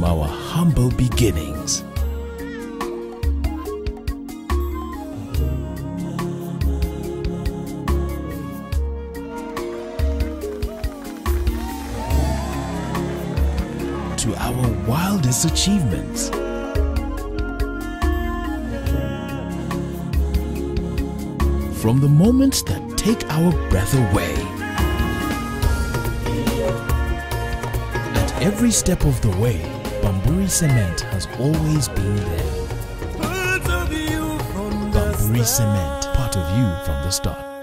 from our humble beginnings. To our wildest achievements. From the moments that take our breath away. At every step of the way, Bamburi Cement has always been there. Bamburi Cement, part of you from the start.